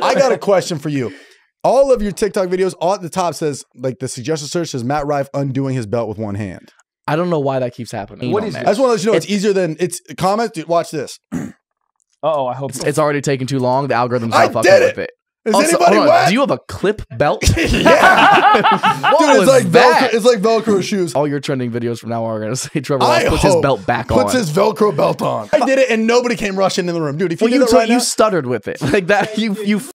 I got a question for you. All of your TikTok videos, all at the top says like the suggestion search says Matt Rife undoing his belt with one hand. I don't know why that keeps happening. What is on is there. I just want to let you know it's, easier than it's comment. Dude, watch this. Oh, I hope so. It's already taking too long. The algorithms I are fucking with it. it. Is Also, anybody on. Do you have a clip belt? yeah. What Dude, was it's like that? Velcro. It's like Velcro shoes. All your trending videos from now on are gonna say Trevor I puts his belt back Puts on. Puts his Velcro belt on. I did it, and nobody came rushing in the room, dude. If you well, did you it took- right you now, stuttered with it like that. You you